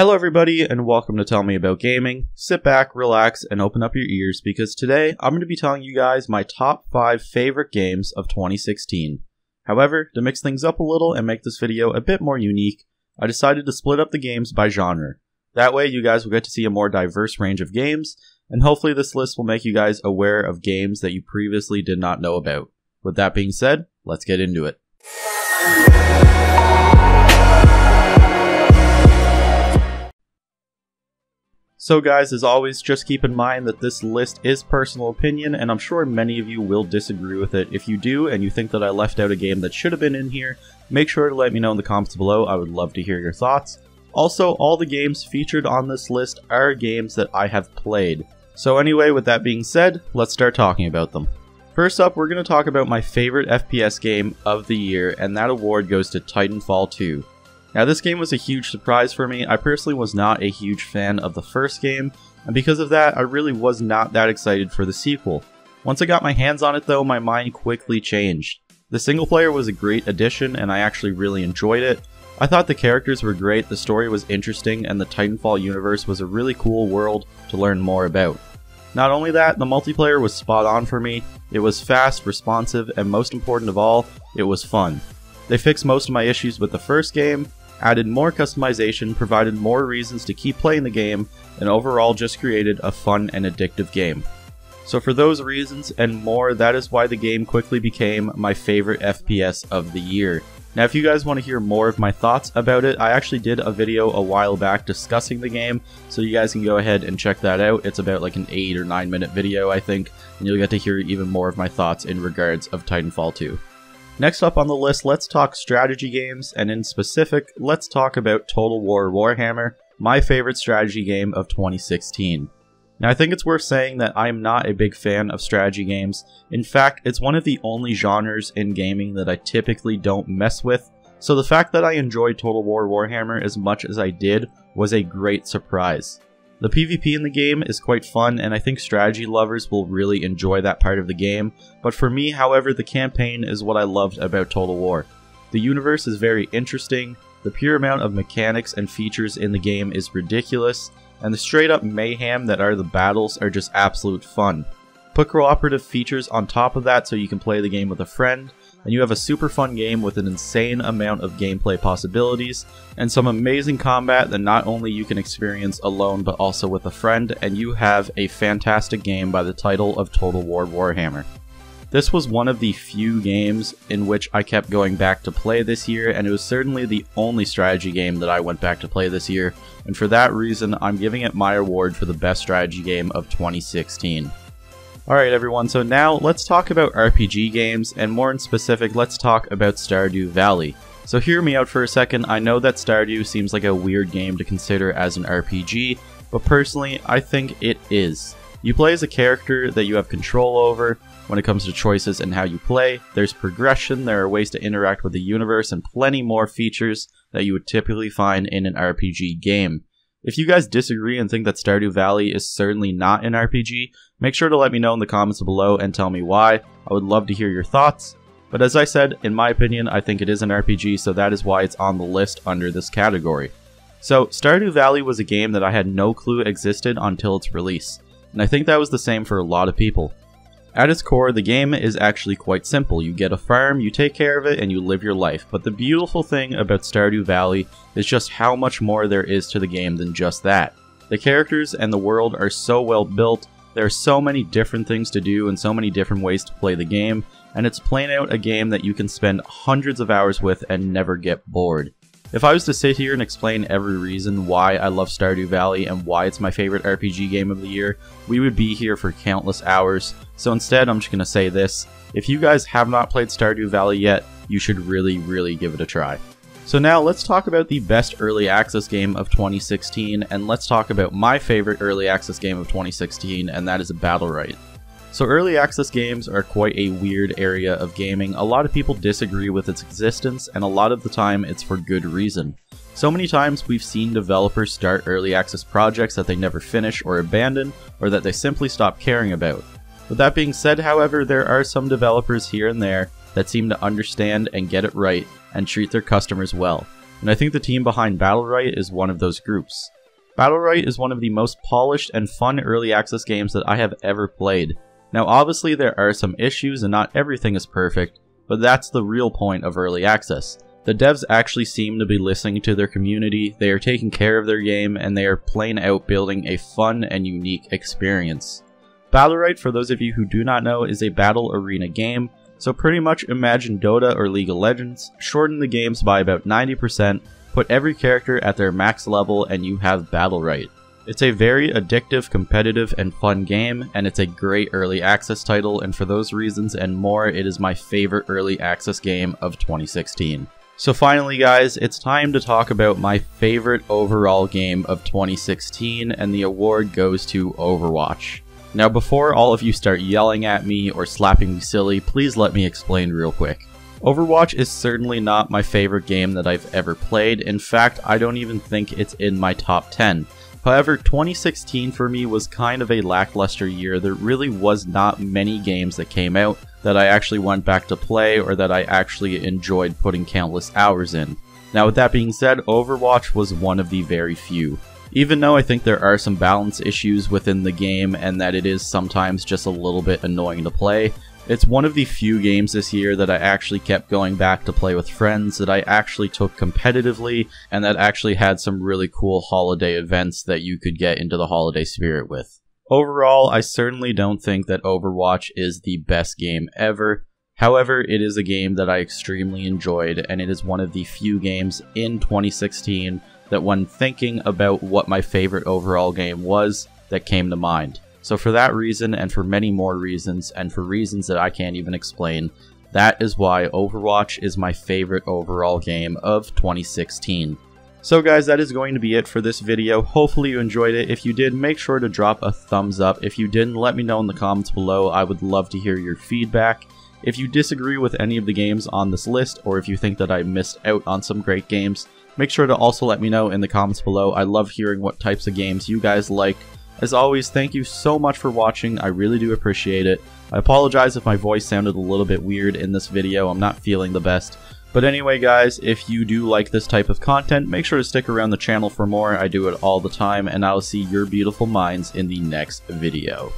Hello, everybody, and welcome to Tell Me About Gaming. Sit back, relax, and open up your ears because today I'm going to be telling you guys my top 5 favorite games of 2016. However, to mix things up a little and make this video a bit more unique, I decided to split up the games by genre. That way, you guys will get to see a more diverse range of games, and hopefully, this list will make you guys aware of games that you previously did not know about. With that being said, let's get into it. So guys, as always, just keep in mind that this list is personal opinion, and I'm sure many of you will disagree with it. If you do, and you think that I left out a game that should have been in here, make sure to let me know in the comments below. I would love to hear your thoughts. Also, all the games featured on this list are games that I have played. So anyway, with that being said, let's start talking about them. First up, we're going to talk about my favorite FPS game of the year, and that award goes to Titanfall 2. Now, this game was a huge surprise for me. I personally was not a huge fan of the first game, and because of that, I really was not that excited for the sequel. Once I got my hands on it, though, my mind quickly changed. The single player was a great addition, and I actually really enjoyed it. I thought the characters were great, the story was interesting, and the Titanfall universe was a really cool world to learn more about. Not only that, the multiplayer was spot on for me, it was fast, responsive, and most important of all, it was fun. They fixed most of my issues with the first game, added more customization, provided more reasons to keep playing the game, and overall just created a fun and addictive game. So for those reasons and more, that is why the game quickly became my favorite FPS of the year. Now if you guys want to hear more of my thoughts about it, I actually did a video a while back discussing the game, so you guys can go ahead and check that out. It's about like an 8 or 9 minute video I think, and you'll get to hear even more of my thoughts in regards of Titanfall 2. Next up on the list, let's talk strategy games, and in specific, let's talk about Total War Warhammer, my favorite strategy game of 2016. Now, I think it's worth saying that I'm not a big fan of strategy games. In fact, it's one of the only genres in gaming that I typically don't mess with, so the fact that I enjoyed Total War Warhammer as much as I did was a great surprise. The PvP in the game is quite fun, and I think strategy lovers will really enjoy that part of the game, but for me, however, the campaign is what I loved about Total War. The universe is very interesting, the pure amount of mechanics and features in the game is ridiculous, and the straight up mayhem that are the battles are just absolute fun. Put cooperative features on top of that so you can play the game with a friend, and you have a super fun game with an insane amount of gameplay possibilities, and some amazing combat that not only you can experience alone but also with a friend, and you have a fantastic game by the title of Total War Warhammer. This was one of the few games in which I kept going back to play this year, and it was certainly the only strategy game that I went back to play this year, and for that reason, I'm giving it my award for the best strategy game of 2016. Alright everyone, so now let's talk about RPG games, and more in specific, let's talk about Stardew Valley. So hear me out for a second, I know that Stardew seems like a weird game to consider as an RPG, but personally, I think it is. You play as a character that you have control over when it comes to choices and how you play. There's progression, there are ways to interact with the universe, and plenty more features that you would typically find in an RPG game. If you guys disagree and think that Stardew Valley is certainly not an RPG, make sure to let me know in the comments below and tell me why. I would love to hear your thoughts. But as I said, in my opinion, I think it is an RPG, so that is why it's on the list under this category. So, Stardew Valley was a game that I had no clue existed until its release, and I think that was the same for a lot of people. At its core, the game is actually quite simple. You get a farm, you take care of it, and you live your life. But the beautiful thing about Stardew Valley is just how much more there is to the game than just that. The characters and the world are so well built, there are so many different things to do and so many different ways to play the game, and it's playing out a game that you can spend hundreds of hours with and never get bored. If I was to sit here and explain every reason why I love Stardew Valley and why it's my favorite RPG game of the year, we would be here for countless hours. So instead, I'm just going to say this. If you guys have not played Stardew Valley yet, you should really, really give it a try. So now let's talk about the best early access game of 2016, and let's talk about my favorite early access game of 2016, and that is a Battlerite. So early access games are quite a weird area of gaming. A lot of people disagree with its existence, and a lot of the time it's for good reason. So many times we've seen developers start early access projects that they never finish or abandon, or that they simply stop caring about. With that being said, however, there are some developers here and there that seem to understand and get it right and treat their customers well. and I think the team behind Battlerite is one of those groups. Battlerite is one of the most polished and fun early access games that I have ever played. Now obviously there are some issues and not everything is perfect, but that's the real point of early access. The devs actually seem to be listening to their community, they are taking care of their game, and they are plain out building a fun and unique experience. Battlerite, for those of you who do not know, is a battle arena game, so pretty much imagine Dota or League of Legends, shorten the games by about 90%, put every character at their max level, and you have Battlerite. It's a very addictive, competitive, and fun game, and it's a great early access title, and for those reasons and more, it is my favorite early access game of 2016. So finally guys, it's time to talk about my favorite overall game of 2016, and the award goes to Overwatch. Now before all of you start yelling at me or slapping me silly, please let me explain real quick. Overwatch is certainly not my favorite game that I've ever played, in fact I don't even think it's in my top 10. However, 2016 for me was kind of a lackluster year. There really was not many games that came out that I actually went back to play or that I actually enjoyed putting countless hours in. Now with that being said, Overwatch was one of the very few. Even though I think there are some balance issues within the game and that it is sometimes just a little bit annoying to play, it's one of the few games this year that I actually kept going back to play with friends, that I actually took competitively, and that actually had some really cool holiday events that you could get into the holiday spirit with. Overall, I certainly don't think that Overwatch is the best game ever. However, it is a game that I extremely enjoyed, and it is one of the few games in 2016 that when thinking about what my favorite overall game was, that came to mind. So for that reason, and for many more reasons, and for reasons that I can't even explain, that is why Overwatch is my favorite overall game of 2016. So guys, that is going to be it for this video. Hopefully you enjoyed it. If you did, make sure to drop a thumbs up. If you didn't, let me know in the comments below. I would love to hear your feedback. If you disagree with any of the games on this list, or if you think that I missed out on some great games, make sure to also let me know in the comments below. I love hearing what types of games you guys like. As always, thank you so much for watching, I really do appreciate it. I apologize if my voice sounded a little bit weird in this video, I'm not feeling the best. But anyway guys, if you do like this type of content, make sure to stick around the channel for more, I do it all the time, and I'll see your beautiful minds in the next video.